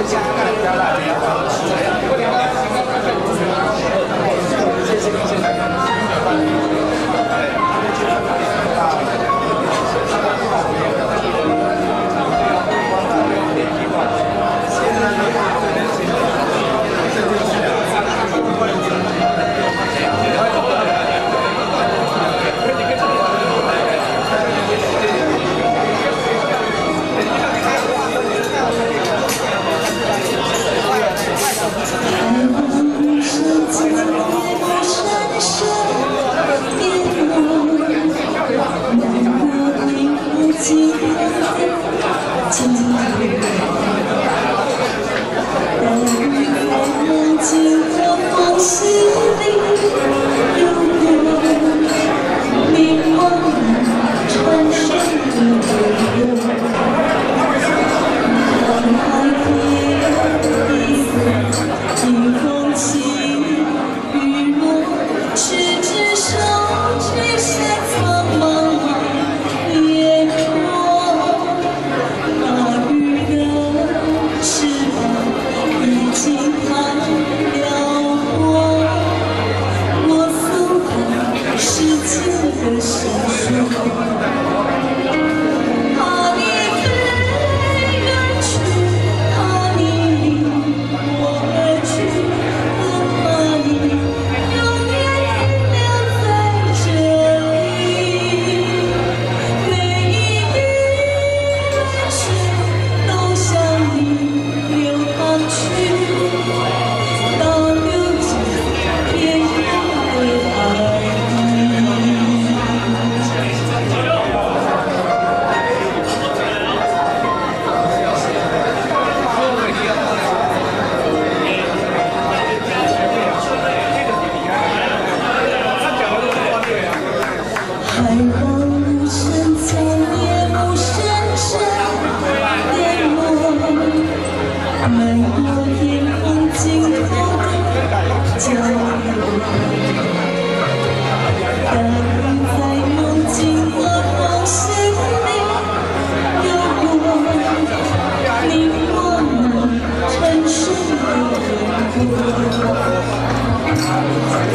disisihkan jalan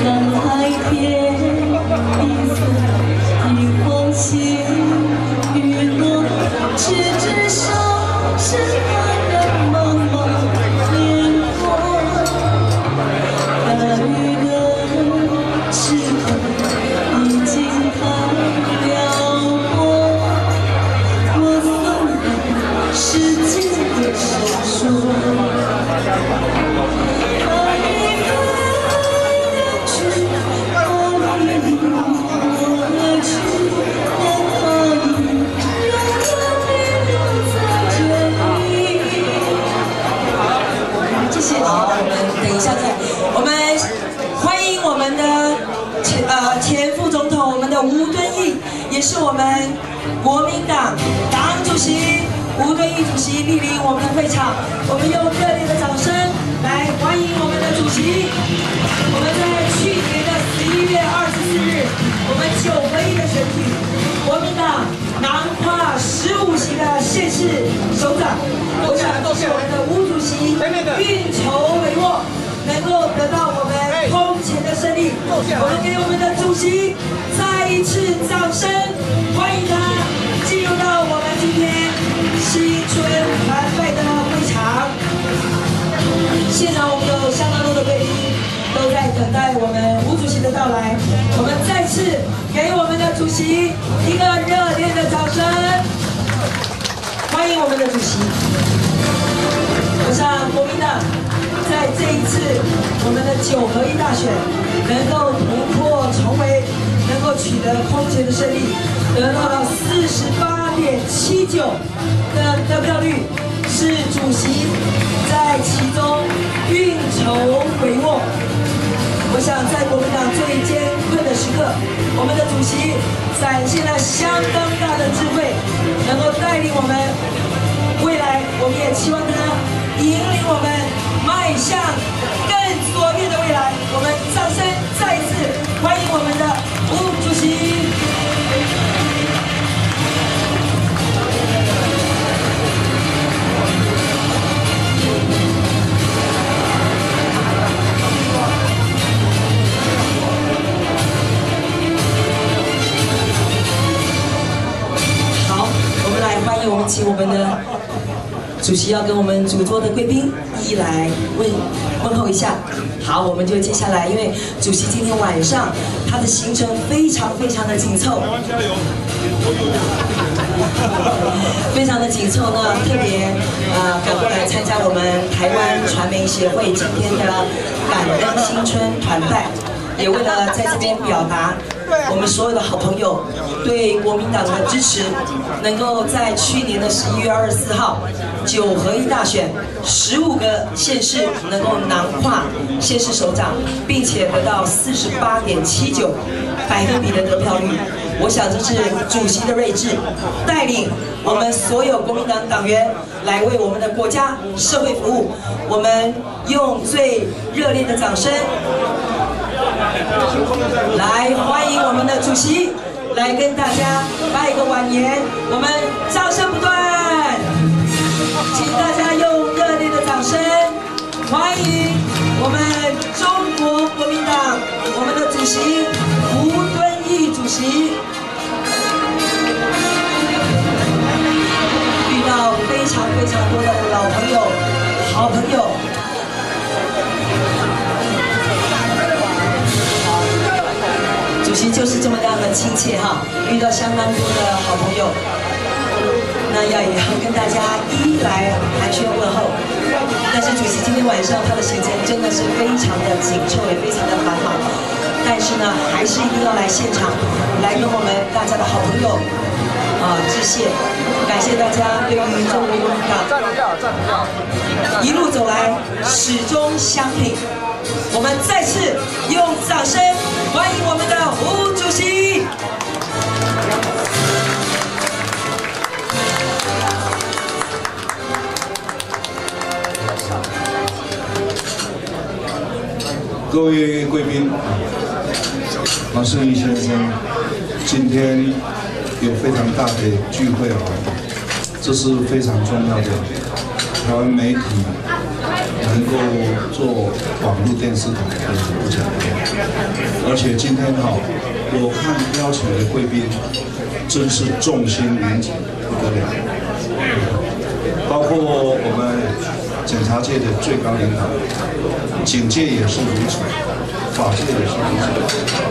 看海天一色听往起雨落执子手主席莅临我们的会场我们用热烈的掌声来欢迎我们的主席我们在去年的十一月二十四日我们九合一的选举国民党南跨十五型的县市首长我想都是我们的吴主席运筹帷幄能够得到我们空前的胜利我们给我们的主席再一次掌声欢迎他。青春满载的会场，现场我们有相当多的贵宾都在等待我们吴主席的到来。我们再次给我们的主席一个热烈的掌声，欢迎我们的主席。我想国民党在这一次我们的九合一大选能够突破重围，能够取得空前的胜利，得到了四十八。点七九的得票率，是主席在其中运筹帷幄。我想在国民党最艰困的时刻，我们的主席展现了相当大的智慧，能够带领我们未来，我们也期望他引领我们迈向更卓越的未来。我们掌声再次。我们请我们的主席要跟我们主桌的贵宾一一来问问候一下。好，我们就接下来，因为主席今天晚上他的行程非常非常的紧凑，非常的紧凑呢，特别呃赶过来参加我们台湾传媒协会今天的感恩新春团拜，也为了在这边表达我们所有的好朋友对国民党的支持，能够在去年的十一月二十四号九合一大选，十五个县市能够囊括县市首长，并且得到四十八点七九百分比的得票率。我想这是主席的睿智，带领我们所有国民党党员来为我们的国家社会服务。我们用最热烈的掌声 来欢迎我们的主席，来跟大家拜个晚年。我们掌声不断，请大家用热烈的掌声欢迎我们中国国民党我们的主席胡敦义主席。遇到非常非常多的老朋友、好朋友。就是这么样的亲切哈，遇到相当多的好朋友，那要也要跟大家一一来寒暄问候。但是主席今天晚上他的行程真的是非常的紧凑，也非常的繁忙，但是呢，还是一定要来现场，来跟我们大家的好朋友啊致谢，感谢大家对于中国国民党一路走来始终相挺。我们再次用掌声各位贵宾，马胜义先生，今天有非常大的聚会啊，这是非常重要的。台湾媒体能够做网络电视台的不简单，而且今天哈、我看邀请的贵宾真是众星云集，不得了。包括我们检察界的最高领导，警界也是如此，法界也是如此，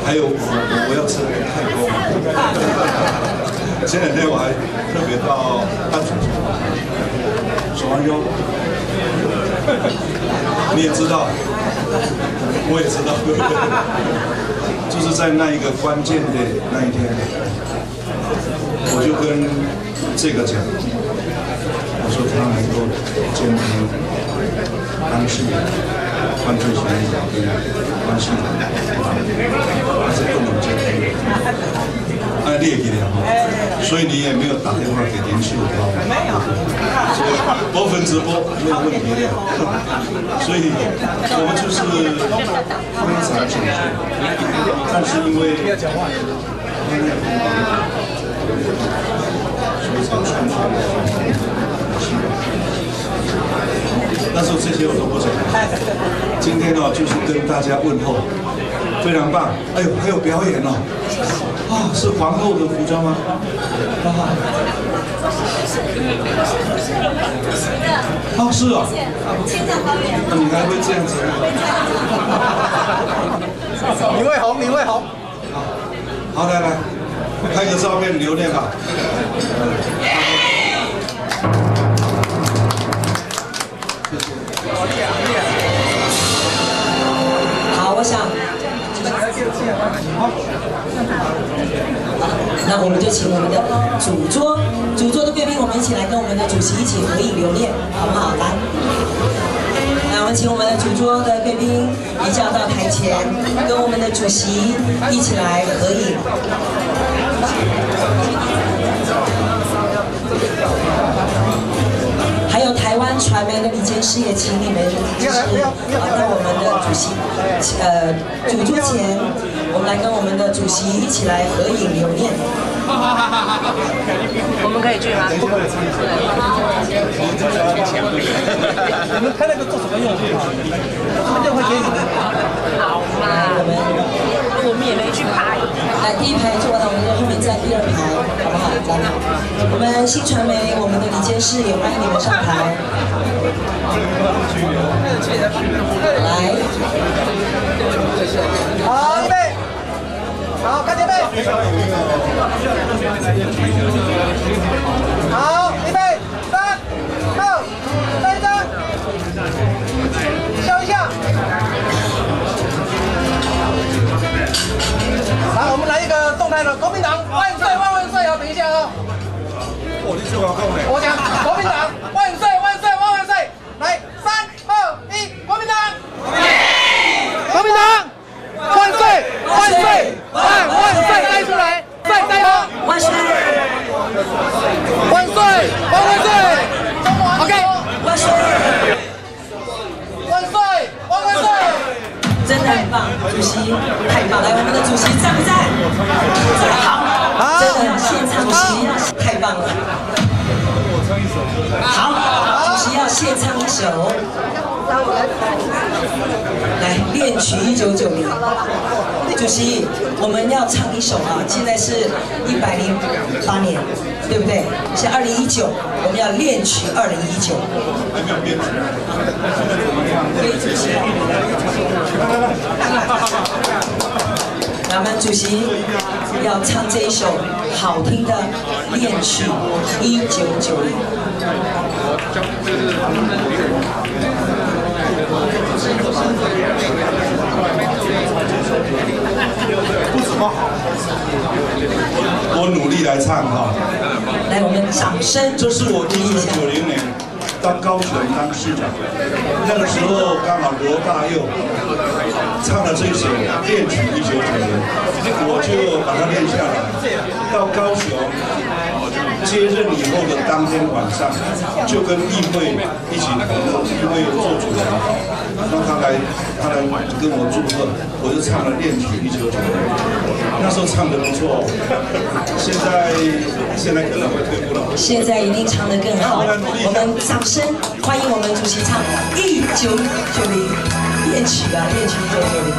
还有我我我要称太公，前两天我还特别到淡水去，手环优，你也知道，我也知道，就是在那一个关键的那一天，我就跟这个讲。我说他能够监督当事人、犯罪嫌疑人跟关系人，他是不能监督的。哎，你也记得哈，所以你也没有打电话给林秀涛，没有，所以播分直播没有问题的，所以我们就是非常清楚，但是因为所以才传出来。但是这些我都不懂。今天呢，就是跟大家问候，非常棒。哎呦，还有表演哦！啊，是皇后的服装吗？啊，哦，是哦。那你还会这样子？李卫红，李卫红。好，来来，拍个照片留念吧。那我们就请我们的主桌，主桌的贵宾，我们一起来跟我们的主席一起合影留念，好不好？来，那我们请我们的主桌的贵宾移驾到台前，跟我们的主席一起来合影。还有台湾传媒的李监事也请你们就是席呃主桌前，我们来跟我们的主席一起来合影留念。我们可以去吗？你们拍那个做什么用的？他们就会给你们。好嘛，我们也没去排。来，第一排坐完了，我们就后面站第二排，好不好？来，我们新传媒，我们的李监事也欢迎你们上台。来，国民党万岁万万岁！啊，等一下啊、我你是我讲的。我讲国民党万岁万岁万万岁！来，三二一，国民党！国民党万岁万岁万万岁！带出来，再带吗？万岁，万岁万万岁！OK，万岁，万岁万万岁！太棒，主席太棒！来，我们的主席在不在？在，好，真的要现唱主席要太棒了。好，主席要献唱一首，来恋曲一九九零。主席，我们要唱一首啊，现在是一百零八年，对不对？是二零一九，我们要恋曲二零一九。非主席。那我们主席要唱这一首好听的恋曲一九九零。不怎么好。我努力来唱哈。来，我们掌声这是我一九。九零年到高雄当市长，那个时候刚好罗大佑唱了这首《恋曲一九九零》，我就把它练下来。到高雄接任以后的当天晚上，就跟议会一起同议会做主席，让他来他来跟我祝贺，我就唱了《恋曲一九九零》，那时候唱的不错，现在现在可能会退步了。现在一定唱得更好，我们掌声欢迎我们主席唱一九九零恋曲啊，恋曲一九九零。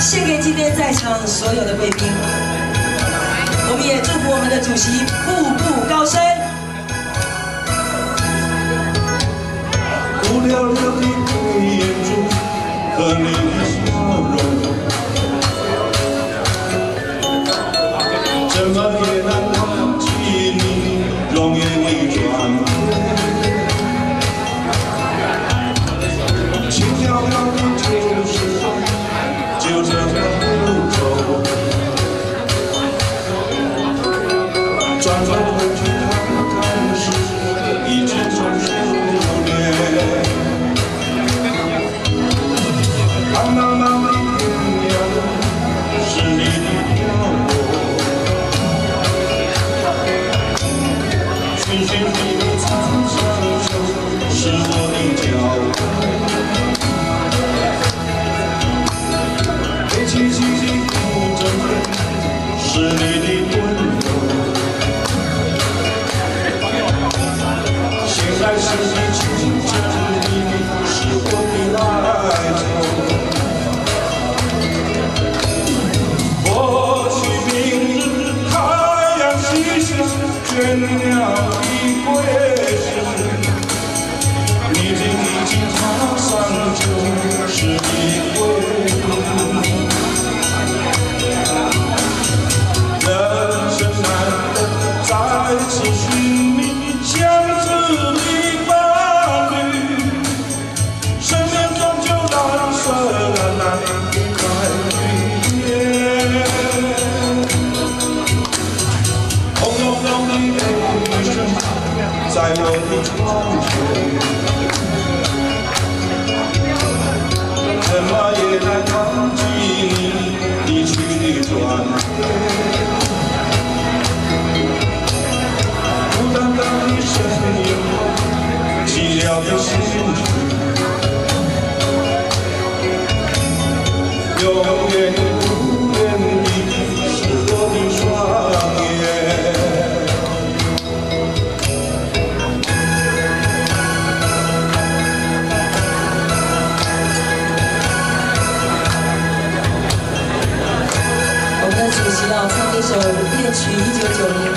献给今天在场所有的贵宾，我们也祝福我们的主席步步高升。亮亮的黑眼珠和你的笑容，再次我的双眼。席要唱这首恋曲一九九零，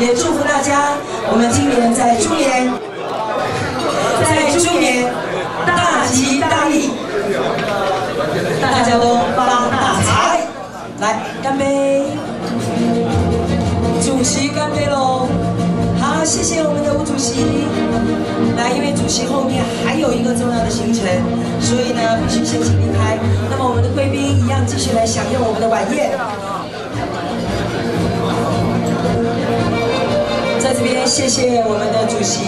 也祝福大家，我们今年在猪年，在猪年大吉大利，大家都发大财。来，干杯！主席干杯喽！好，谢谢我们的吴主席。来，因为主席后面还有一个重要的行程，所以呢必须先行离开。那么我们的贵宾一样继续来享用我们的晚宴。这边谢谢我们的主席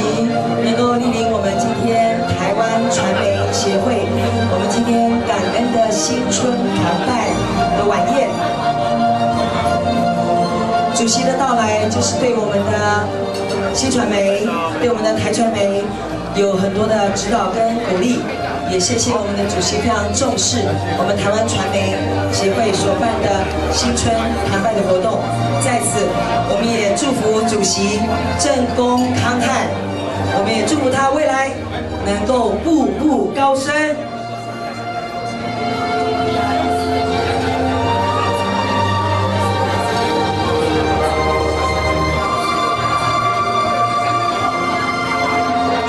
能够莅临我们今天台湾传媒协会，我们今天感恩的新春团拜的晚宴。主席的到来，就是对我们的新传媒、对我们的台传媒有很多的指导跟鼓励。也谢谢我们的主席非常重视我们台湾传媒协会所办的新春团拜的活动。在此，我们也祝福主席正功康泰，我们也祝福他未来能够步步高升。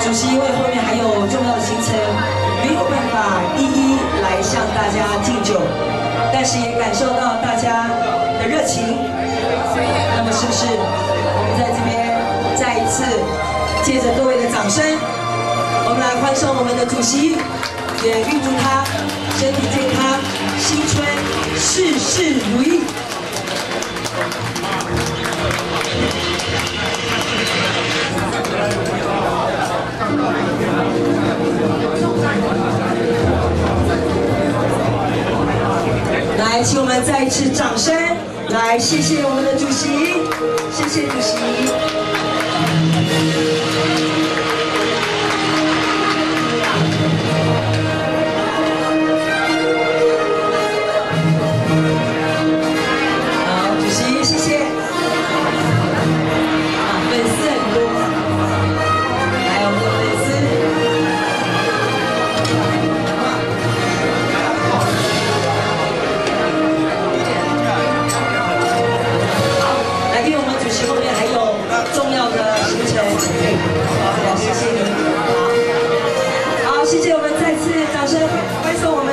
主席因为后面还有重要的行程，没有办法一一来向大家敬酒，但是也感受到大家的热情。那么是不是我们在这边再一次借着各位的掌声，我们来欢送我们的主席，也预祝他身体健康，新春事事如意。来，请我们再一次掌声，来谢谢我们的主席，谢谢主席。谢谢我们再次掌声欢送我们